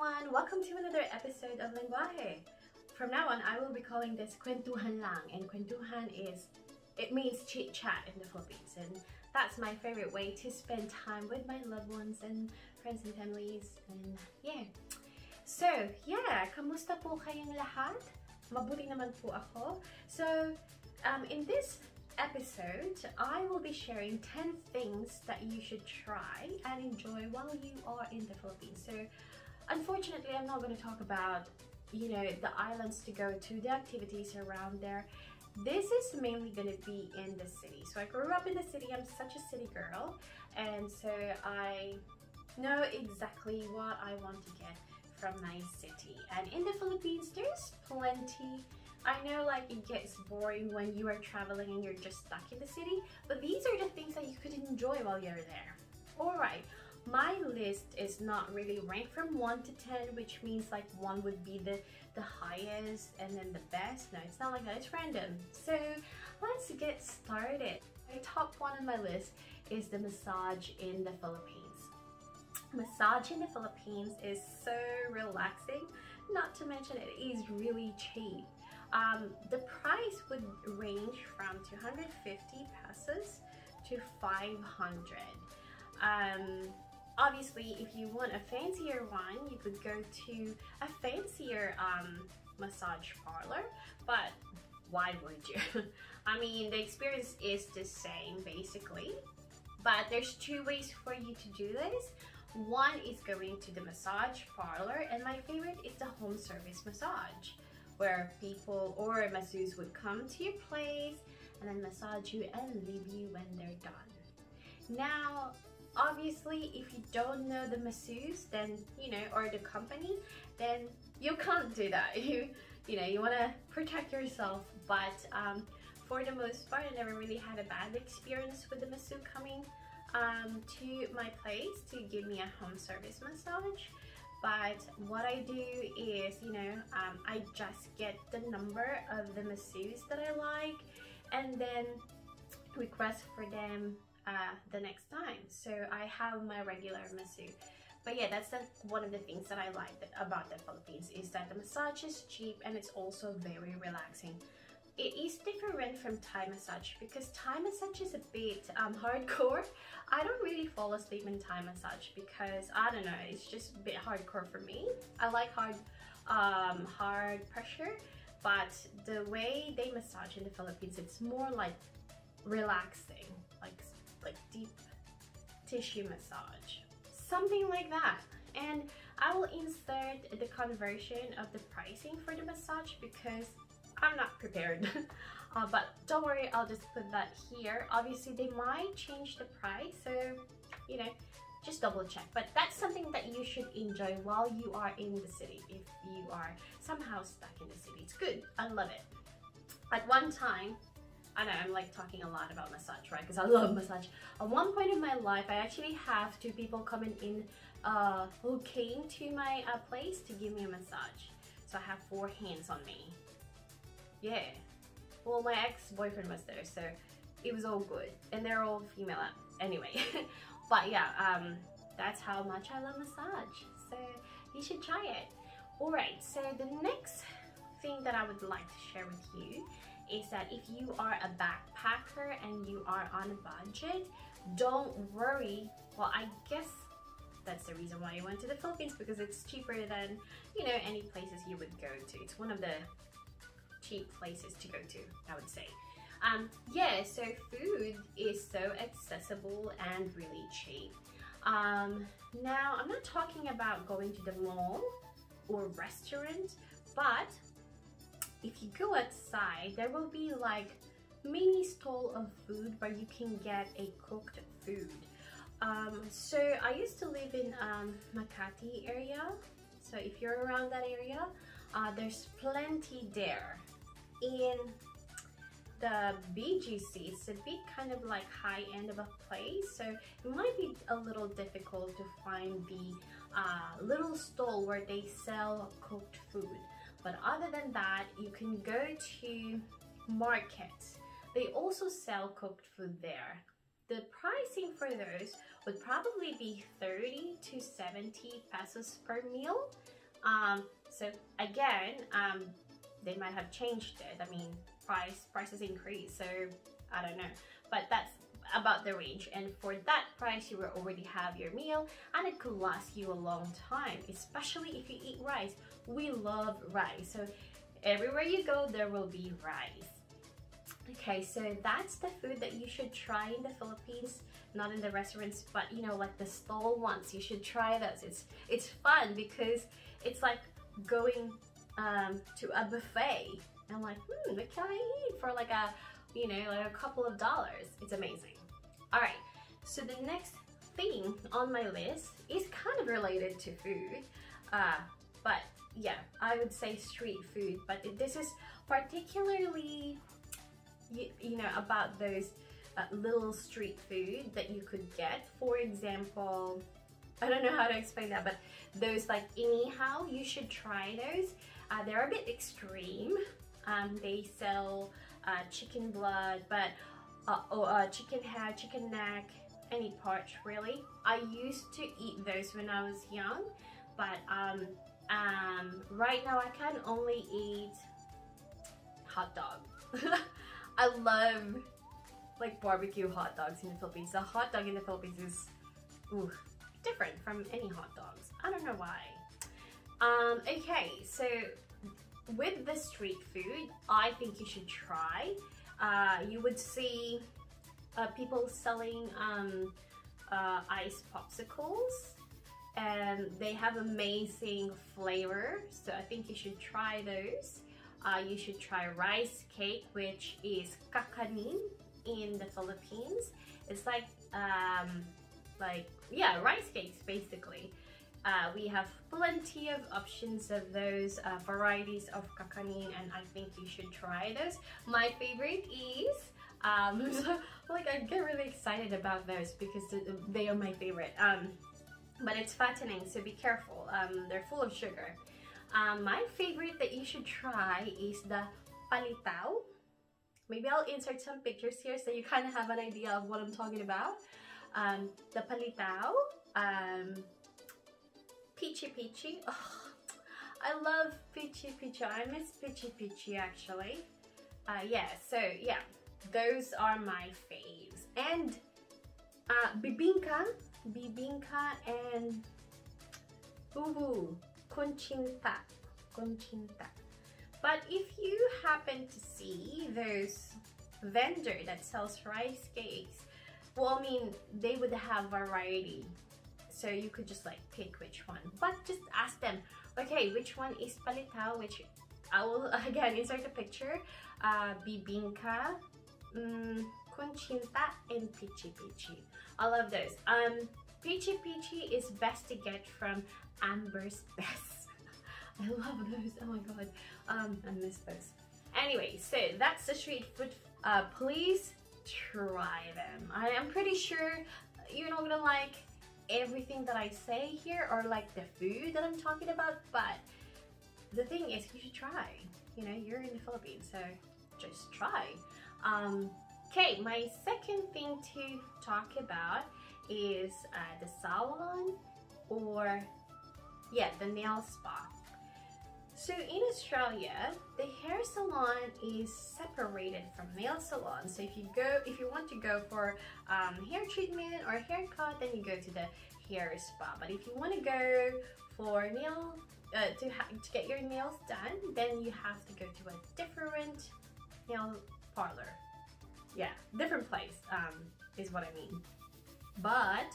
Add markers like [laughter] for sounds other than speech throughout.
everyone! Welcome to another episode of Lingwahe. From now on, I will be calling this Kwentuhan lang and Kwentuhan is, it means chit chat in the Philippines and that's my favorite way to spend time with my loved ones and friends and families and yeah. So yeah, kamusta po kayong lahat? Mabuti naman po ako. So um, in this episode, I will be sharing 10 things that you should try and enjoy while you are in the Philippines. So Unfortunately, I'm not going to talk about, you know, the islands to go to, the activities around there. This is mainly going to be in the city. So I grew up in the city. I'm such a city girl. And so I know exactly what I want to get from my city. And in the Philippines, there's plenty I know like it gets boring when you are traveling and you're just stuck in the city, but these are the things that you could enjoy while you're there. Alright, my list is not really ranked from 1 to 10 which means like 1 would be the the highest and then the best. No it's not like that. It's random. So let's get started. My top one on my list is the massage in the Philippines. Massage in the Philippines is so relaxing not to mention it is really cheap. Um, the price would range from 250 pesos to 500 um, obviously if you want a fancier one you could go to a fancier um, massage parlor but why would you? [laughs] I mean the experience is the same basically but there's two ways for you to do this. One is going to the massage parlor and my favorite is the home service massage where people or masseuse would come to your place and then massage you and leave you when they're done. Now obviously if you don't know the masseuse then you know or the company then you can't do that. [laughs] You you know you want to protect yourself. But um, for the most part I never really had a bad experience with the masseuse coming um, to my place to give me a home service massage. But what I do is you know um, I just get the number of the masseuse that I like and then request for them uh, the next time. So I have my regular masseuse. But yeah, that's the, one of the things that I like about the Philippines is that the massage is cheap and it's also very relaxing. It is different from Thai massage because Thai massage is a bit um, hardcore. [laughs] I don't really fall asleep in Thai massage because I don't know, it's just a bit hardcore for me. I like hard, um, hard pressure, but the way they massage in the Philippines, it's more like relaxing, like deep tissue massage. Something like that. And I will insert the conversion of the pricing for the massage because I'm not prepared. [laughs] uh, but don't worry, I'll just put that here. Obviously, they might change the price, so you know, just double check. But that's something that you should enjoy while you are in the city. If you are somehow stuck in the city, it's good. I love it. At one time, I know I'm like talking a lot about massage, right? Because I love massage. At one point in my life, I actually have two people coming in uh, who came to my uh, place to give me a massage. So I have four hands on me. Yeah. Well, my ex-boyfriend was there, so it was all good. And they're all female anyway. [laughs] but yeah, um, that's how much I love massage. So you should try it. Alright, so the next thing that I would like to share with you is that if you are a backpacker and you are on a budget, don't worry. Well, I guess that's the reason why you went to the Philippines because it's cheaper than, you know, any places you would go to. It's one of the cheap places to go to, I would say. Um, yeah, so food is so accessible and really cheap. Um, now, I'm not talking about going to the mall or restaurant, but if you go outside, there will be like mini stall of food where you can get a cooked food. Um, so I used to live in um, Makati area. So if you're around that area, uh, there's plenty there. In the BGC, it's a bit kind of like high end of a place. So it might be a little difficult to find the uh, little stall where they sell cooked food. But other than that, you can go to markets. They also sell cooked food there. the pricing for those would probably be 30 to 70 pesos per meal. Um, so again, um, they might have changed it. I mean, price prices increase, so I don't know. But that's about the range and for that price you will already have your meal and it could last you a long time especially if you eat rice. We love rice so everywhere you go there will be rice. Okay so that's the food that you should try in the Philippines not in the restaurants but you know like the stall ones you should try those. It's it's fun because it's like going um, to a buffet. And like hmm what can I eat for like a you know like a couple of dollars? It's amazing all right, so the next thing on my list is kind of related to food, uh, but yeah, I would say street food, but this is particularly, you, you know, about those uh, little street food that you could get. For example, I don't know how to explain that, but those like anyhow, you should try those. Uh, they're a bit extreme. Um, they sell uh, chicken blood, but uh, or uh, chicken head, chicken neck, any part really. I used to eat those when I was young, but um, um, right now I can only eat hot dog. [laughs] I love like barbecue hot dogs in the Philippines. The hot dog in the Philippines is ooh, different from any hot dogs. I don't know why. Um, okay, so with the street food, I think you should try uh, you would see uh, people selling um, uh, ice popsicles. And they have amazing flavor. So I think you should try those. Uh, you should try rice cake which is kakanin in the Philippines. It's like um, like yeah rice cakes basically uh, we have plenty of options of those uh, varieties of kakanin and I think you should try those. My favorite is, um, [laughs] like I get really excited about those because they are my favorite. Um, but it's fattening, so be careful. Um, they're full of sugar. Um, my favorite that you should try is the palitaw. Maybe I'll insert some pictures here so you kind of have an idea of what I'm talking about. Um, the palitaw, um, Pichi-Pichi. Oh, I love Pichi-Pichi. I miss Pichi-Pichi actually. Uh, yeah, so yeah, those are my faves. And uh, Bibingka, Bibingka and Uhu, Kutsinta, Kutsinta. But if you happen to see those vendor that sells rice cakes, well, I mean, they would have variety so you could just like pick which one. But just ask them okay which one is palitaw which I will [laughs] again insert a picture. Uh, bibingka um, kutsinta and pichi-pichi I love those. Um pichi-pichi is best to get from Amber's [laughs] Best. I love those. Oh my god. Um I miss those. Anyway so that's the street food. Uh, please try them. I am pretty sure you're not gonna like everything that I say here or like the food that I'm talking about, but the thing is you should try. You know, you're in the Philippines, so just try. Um, okay, my second thing to talk about is uh, the salon or yeah, the nail spa. So in Australia, the hair salon is separated from nail salon. So if you go, if you want to go for um, hair treatment or haircut, then you go to the hair spa. But if you want to go for nail, uh, to, to get your nails done, then you have to go to a different nail parlor. Yeah, different place um, is what I mean. But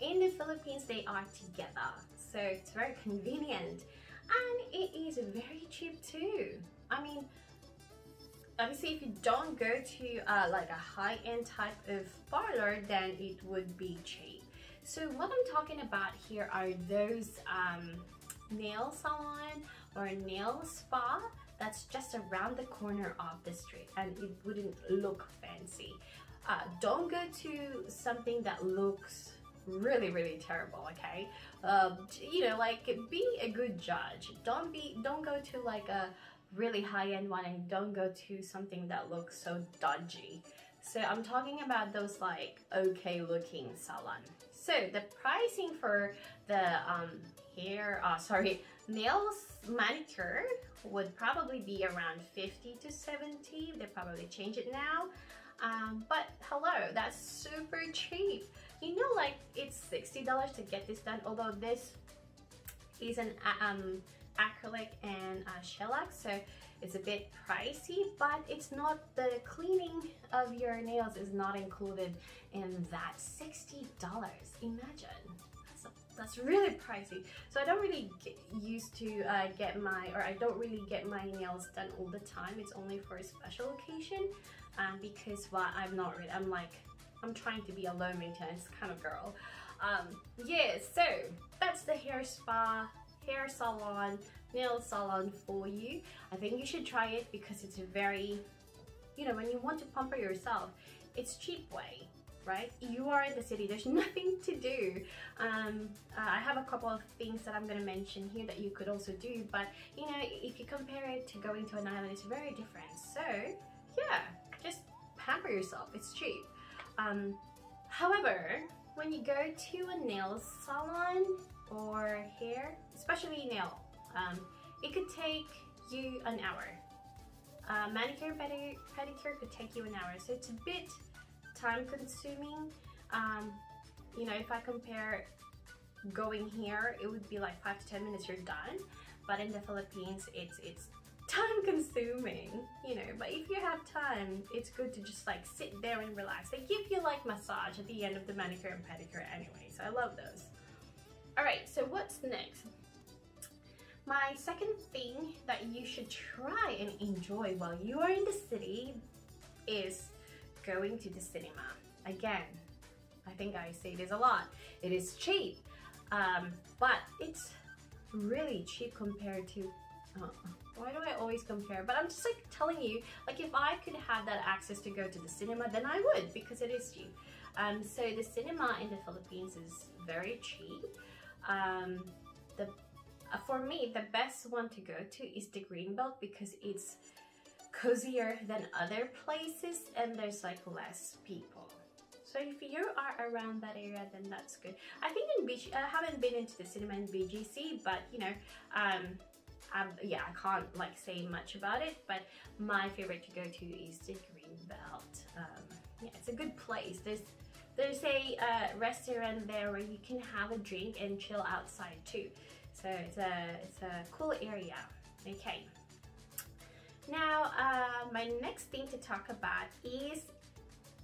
in the Philippines, they are together. So it's very convenient and it is very cheap too. I mean, obviously if you don't go to uh, like a high-end type of parlor, then it would be cheap. So what I'm talking about here are those um, nail salon or nail spa that's just around the corner of the street and it wouldn't look fancy. Uh, don't go to something that looks really really terrible okay um, you know like be a good judge don't be don't go to like a really high-end one and don't go to something that looks so dodgy So I'm talking about those like okay looking salon. So the pricing for the um, hair, uh, sorry, nails manicure would probably be around 50 to 70. They probably change it now. Um, but hello, that's super cheap. You know, like it's $60 to get this done, although this is an um, acrylic and uh, shellac, so it's a bit pricey, but it's not, the cleaning of your nails is not included in that $60. Imagine that's that's really pricey. So I don't really get used to uh, get my, or I don't really get my nails done all the time. It's only for a special occasion um, because well, I'm not really, I'm like, I'm trying to be a low maintenance kind of girl. Um, yeah, so that's the hair spa, hair salon, nail salon for you. I think you should try it because it's a very, you know, when you want to pamper yourself, it's cheap way right? You are in the city, there's [laughs] nothing to do. Um, uh, I have a couple of things that I'm gonna mention here that you could also do, but you know, if you compare it to going to an island, it's very different. So yeah, just pamper yourself, it's cheap. Um, however, when you go to a nail salon or hair, especially nail, um, it could take you an hour. Uh, manicure and pedicure could take you an hour, so it's a bit time consuming. Um, you know, if I compare going here, it would be like five to 10 minutes, you're done. But in the Philippines, it's, it's time consuming, you know, but if you have time, it's good to just like sit there and relax. They give you like massage at the end of the manicure and pedicure anyway, so I love those. All right, so what's next? My second thing that you should try and enjoy while you are in the city is going to the cinema. Again, I think I say this a lot. It is cheap, um, but it's really cheap compared to, uh, why do I always compare? But I'm just like telling you, like if I could have that access to go to the cinema, then I would because it is cheap. Um, so the cinema in the Philippines is very cheap. Um, the uh, for me, the best one to go to is the Greenbelt because it's cozier than other places and there's like less people. So if you are around that area, then that's good. I think in BG, I haven't been into the cinema in BGC, but you know, um, um, yeah, I can't like say much about it, but my favorite to go to is the Greenbelt. Um, yeah, it's a good place. There's there's a uh, restaurant there where you can have a drink and chill outside too. So it's a it's a cool area. Okay. Now, uh, my next thing to talk about is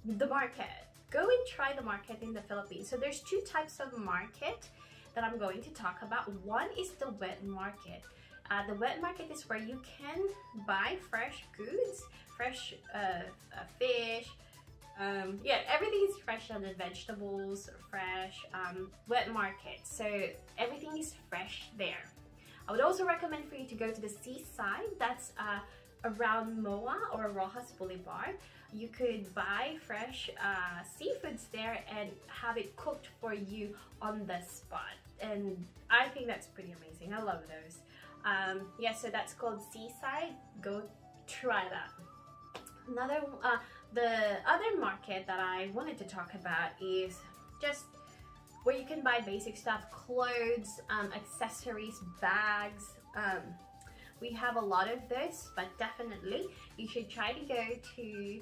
the market. Go and try the market in the Philippines. So there's two types of market that I'm going to talk about. One is the wet market. Uh, the wet market is where you can buy fresh goods, fresh uh, uh, fish, um, yeah, everything is fresh the vegetables fresh, um, wet market. So everything is fresh there. I would also recommend for you to go to the seaside. That's uh, around MOA or Roxas Boulevard. You could buy fresh uh, seafoods there and have it cooked for you on the spot. And I think that's pretty amazing. I love those. Um, yeah, so that's called Seaside. Go try that. Another, uh, the other market that I wanted to talk about is just where you can buy basic stuff, clothes, um, accessories, bags, um, we have a lot of this, but definitely you should try to go to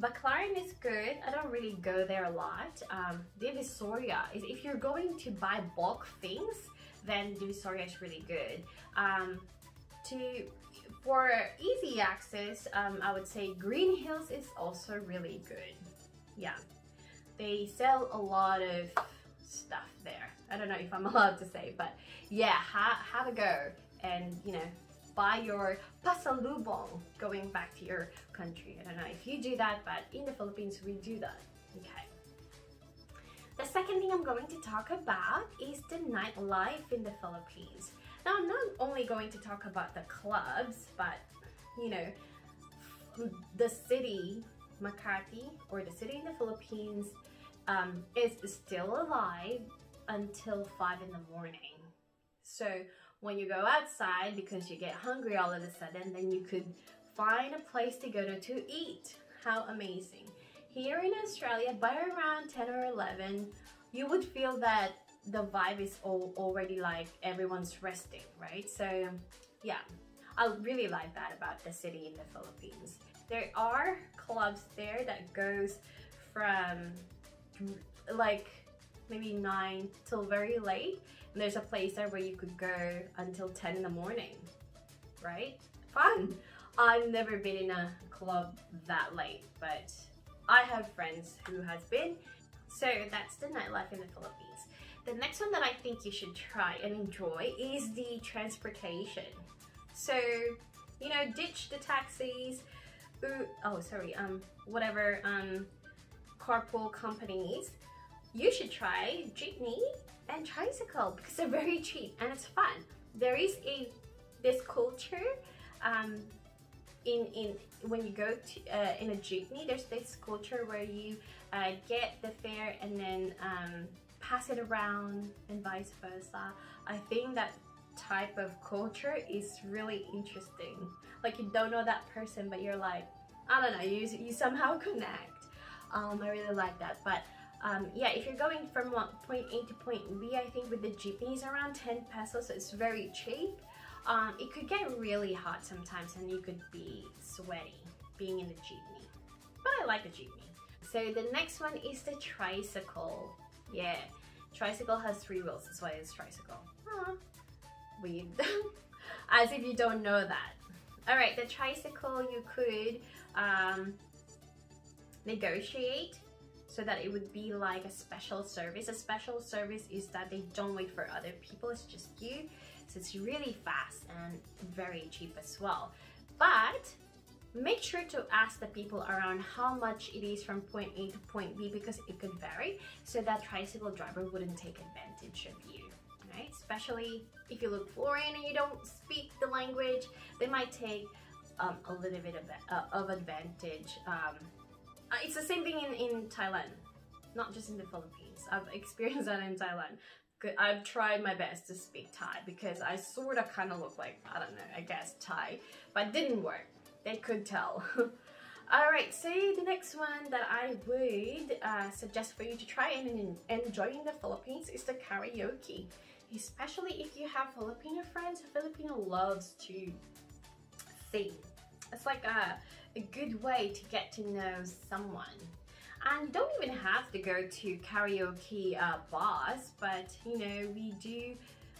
Baclaran is good. I don't really go there a lot. Um, Divisoria is if you're going to buy bulk things, then Divisoria is really good. Um, to for easy access, um, I would say Greenhills is also really good. Yeah, they sell a lot of stuff there. I don't know if I'm [laughs] allowed to say, but yeah, ha have a go and you know buy your pasalubong going back to your country. I don't know if you do that, but in the Philippines we do that. Okay. The second thing I'm going to talk about is the nightlife in the Philippines. Now I'm not only going to talk about the clubs, but you know, the city, Makati, or the city in the Philippines um, is still alive until 5 in the morning. So when you go outside because you get hungry all of a sudden, then you could find a place to go to to eat. How amazing. Here in Australia, by around 10 or 11, you would feel that the vibe is all already like everyone's resting, right? So yeah, I really like that about the city in the Philippines. There are clubs there that goes from like maybe 9 till very late. And there's a place there where you could go until 10 in the morning, right? Fun! I've never been in a club that late, but I have friends who has been. So that's the nightlife in the Philippines. The next one that I think you should try and enjoy is the transportation. So, you know, ditch the taxis, ooh, oh sorry, um, whatever um, carpool companies. You should try jeepney and tricycle because they're very cheap and it's fun. There is a this culture um, in in when you go to uh, in a jeepney. There's this culture where you uh, get the fare and then um, pass it around and vice versa. I think that type of culture is really interesting. Like you don't know that person, but you're like, I don't know, you, you somehow [laughs] connect. Um, I really like that. But um, yeah, if you're going from point A to point B, I think with the jeepneys around 10 pesos, so it's very cheap. Um, it could get really hot sometimes and you could be sweaty being in the jeepney. But I like the jeepney. So the next one is the tricycle. Yeah, tricycle has three wheels, that's why it's tricycle. Huh. Weird. [laughs] As if you don't know that. Alright, the tricycle you could um, negotiate so that it would be like a special service. A special service is that they don't wait for other people, it's just you. So it's really fast and very cheap as well. But Make sure to ask the people around how much it is from point A to point B because it could vary so that tricycle driver wouldn't take advantage of you. Right? Especially if you look foreign and you don't speak the language, they might take um, a little bit of, uh, of advantage. Um, uh, it's the same thing in, in Thailand, not just in the Philippines. I've [laughs] experienced that in Thailand. I've tried my best to speak Thai because I sort of kind of look like, I don't know, I guess Thai, but didn't work they could tell. [laughs] Alright, so the next one that I would uh, suggest for you to try and enjoy in the Philippines is the karaoke. Especially if you have Filipino friends, Filipino loves to sing. It's like a, a good way to get to know someone. And you don't even have to go to karaoke uh, bars, but you know, we do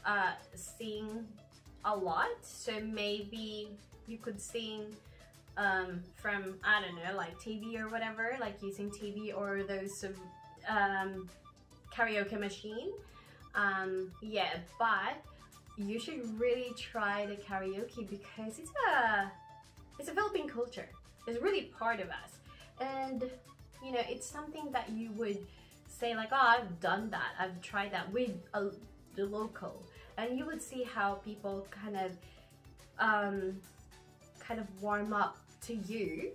uh, sing a lot. So maybe you could sing um, from, I don't know, like TV or whatever, like using TV or those um, karaoke machine. Um, yeah, but you should really try the karaoke because it's a, it's a Philippine culture. It's really part of us. And, you know, it's something that you would say like, oh, I've done that. I've tried that with a, the local. And you would see how people kind of um, kind of warm up to you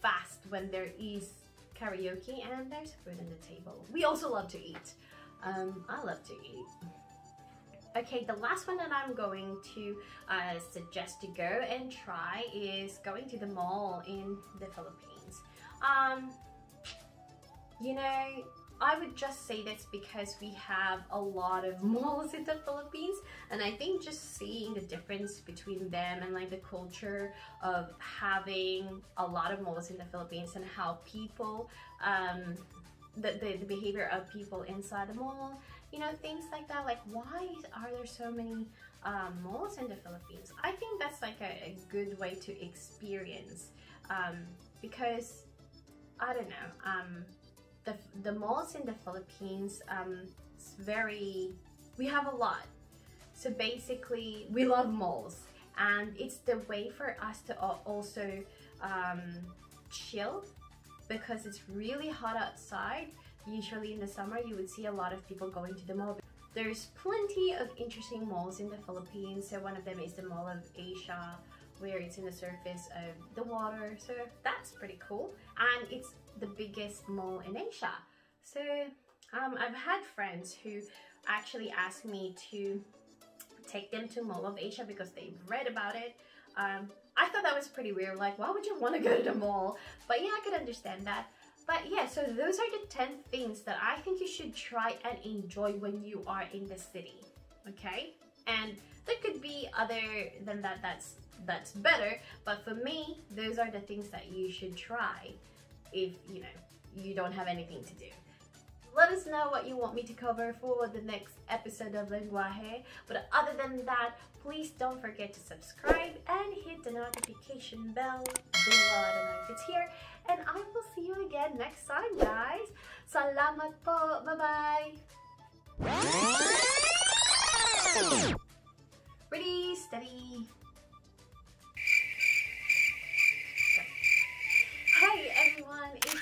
fast when there is karaoke and there's food on the table. We also love to eat. Um, I love to eat. Okay, the last one that I'm going to uh, suggest to go and try is going to the mall in the Philippines. Um, you know, I would just say this because we have a lot of malls in the Philippines and I think just seeing the difference between them and like the culture of having a lot of malls in the Philippines and how people, um, the, the, the behavior of people inside the mall, you know, things like that. Like why are there so many um, malls in the Philippines? I think that's like a, a good way to experience um, because I don't know, um, the, the malls in the Philippines, um, it's very, we have a lot. So basically, we love malls and it's the way for us to also um, chill because it's really hot outside. Usually in the summer, you would see a lot of people going to the mall. There's plenty of interesting malls in the Philippines. So one of them is the Mall of Asia, where it's in the surface of the water. So that's pretty cool. And it's the biggest mall in Asia. So um, I've had friends who actually asked me to take them to Mall of Asia because they've read about it. Um, I thought that was pretty weird, like why would you want to go to the mall? But yeah, I could understand that. But yeah, so those are the 10 things that I think you should try and enjoy when you are in the city. Okay? And there could be other than that that's that's better, but for me, those are the things that you should try if, you know, you don't have anything to do. Let us know what you want me to cover for the next episode of Lingwahe. But other than that, please don't forget to subscribe and hit the notification bell below. I don't know if it's here. And I will see you again next time, guys. Salamat po. Bye-bye. Ready, steady. Everyone, it's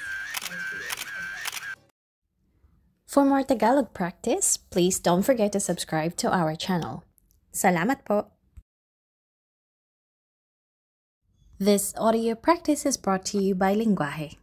For more Tagalog practice, please don't forget to subscribe to our channel. Salamat po! This audio practice is brought to you by Lingwahe.